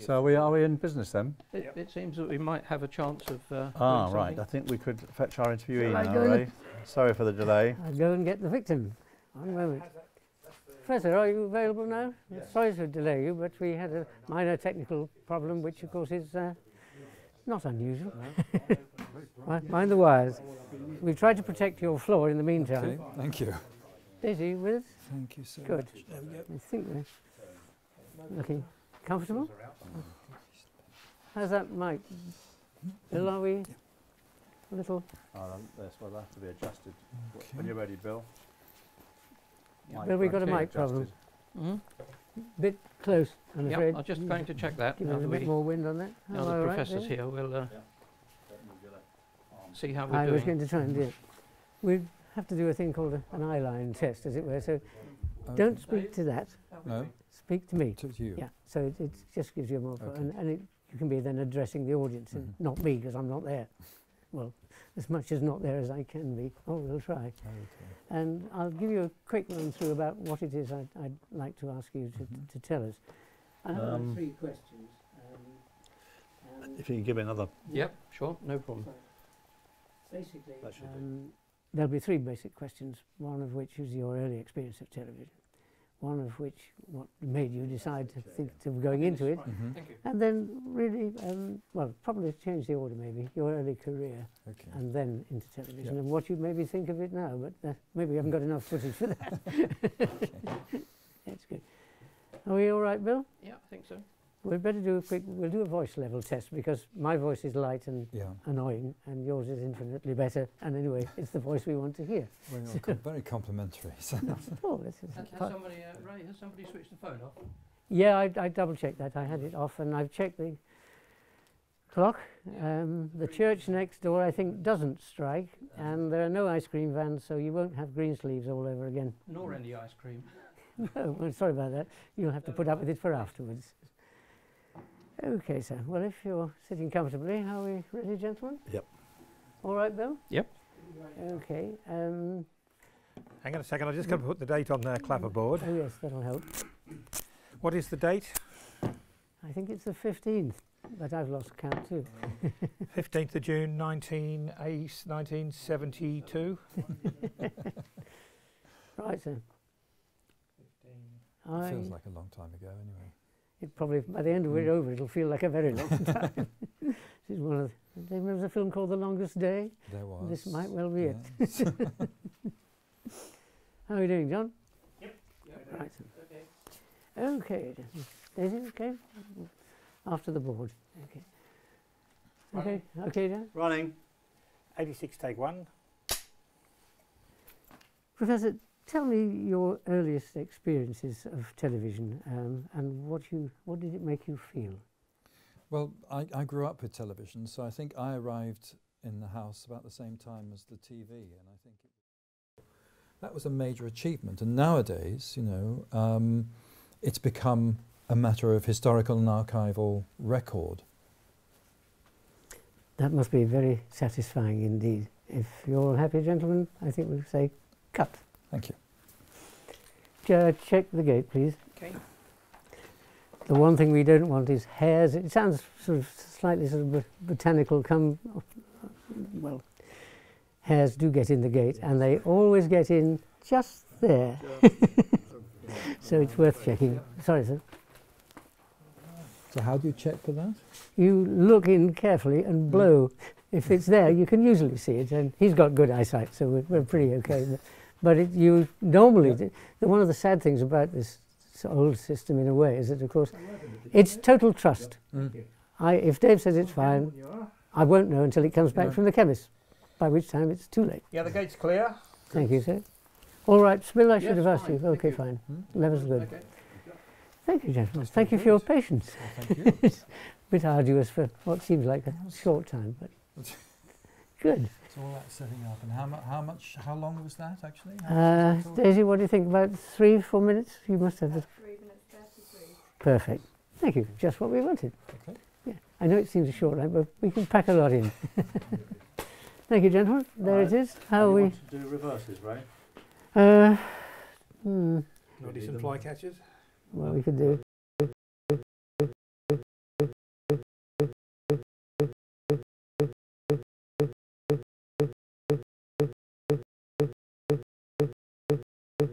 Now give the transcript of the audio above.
So are we, are we in business then? It, it seems that we might have a chance of. Uh, Ah, right. I think we could fetch our interviewee now, go and- Ray. Sorry for the delay. I'll go and get the victim. One moment. Professor, are you available now? Sorry to delay you, but we had a minor technical problem, which of course is uh, not unusual. Mi- Mind the wires. We've tried to protect your floor in the meantime. Okay, thank you. Daisy, with us? Thank you so Good. much. I think we're looking comfortable. How's that mic? Bill, are we a little? Oh, this will have to be adjusted. Okay. When you're ready, Bill. Mic Bill, we've got a won't be mic problem. adjusted. Mhm. Bit close, I'm Yep, afraid. I'm just going to check that Give now a bit more wind on that. now the I professor's there? here. We'll uh, Don't move your leg. Arms. see how we're I was going to try and do it. We have to do a thing called a, an eye line test, as it were. So don't speak to that. No, Speak to me. to you. Yeah. So it, it just gives you a more, Okay. and, and it, you can be then addressing the audience and Mhm. not me because I'm not there. Well, as much as not there as I can be. Oh, we'll try. Okay. And I'll give you a quick run through about what it is I'd, I'd like to ask you to, Mhm. to tell us. I have Um, three questions. Um, um, If you can give me another. Yep, sure, no problem. Basically, That should do. um, there'll be three basic questions, one of which is your early experience of television, one of which what made you decide to think of going into it. Thank you. and then really, um, well, probably change the order maybe, your early career Okay. and then into television, Yeah. and what you maybe think of it now, but uh, maybe we haven't got enough footage for that. That's good. Are we all right, Bill? Yeah, I think so. We'd better do a quick, we'll do a voice level test because my voice is light and Yeah. annoying and yours is infinitely better. And anyway, it's the voice we want to hear. Well, you're com- very complimentary. so- Oh, this is Has, has somebody, uh, Ray, has somebody switched the phone off? Yeah, I, I double checked that. I had it off and I've checked the clock. Um, the church next door, I think, doesn't strike. And there are no ice cream vans, so you won't have Greensleeves all over again. Nor any ice cream. no, well, sorry about that. You'll have to put up with it for afterwards. Okay, sir. Well, if you're sitting comfortably, are we ready, gentlemen? Yep. All right, Bill? Yep. Okay. Um, Hang on a second, I just got to put the date on the clapperboard. oh, yes, that'll help. What is the date? I think it's the 15th, but I've lost count too. 15th of June 19, 1972. Right, sir. It I, feels like a long time ago anyway. It probably, by the end of it Mm. over, it'll feel like a very long time. this is one of the, do you remember the film called The Longest Day? There was. This might well be it. How are you doing, John? Yep. Right. Okay. Okay. Daisy, okay? After the board. Okay. Okay, okay, Dan? Running. 86, take one. Professor, tell me your earliest experiences of television um, and what you what did it make you feel? Well, I, I grew up with television, so I think I arrived in the house about the same time as the TV, and I think that was a major achievement. And nowadays, you know, um, it's become a matter of historical and archival record. That must be very satisfying indeed. If you're all happy, gentlemen, I think we'll say cut. Thank you. Ch- check the gate, please. Okay. The one thing we don't want is hairs. It sounds sort of slightly sort of bot- botanical. Come, well, hairs do get in the gate, and they always get in just there. so it's worth checking. Sorry, sir. So how do you check for that? You look in carefully and blow. If it's there, you can usually see it, and he's got good eyesight, so we're, we're pretty okay. But, but it, you normally, Yeah. the, one of the sad things about this old system, in a way, is that of course it's total trust. Mm. I, if Dave says it's fine, I won't know until it comes back No. from the chemist, by which time it's too late. Yeah, the gate's clear. Thank you, sir. All right, Bill, I should have asked fine, you. thank Okay, you. fine. Hmm? Levels good. Okay. Thank you, gentlemen. That's Thank you for your patience. Well, thank you. bit arduous for what seems like a short time, but good. So all that setting up, and how, mu- how much, how long was that actually? Uh, was that for? Daisy, what do you think? About three, four minutes? You must have the. Perfect. Thank you. Just what we wanted. Okay. Yeah. I know it seems a short line, but we can pack a lot in. Thank you, gentlemen. There it Right. is. How you we. want to do reverses, Ray? Uh, hmm, Not decent fly catchers. well, we could do.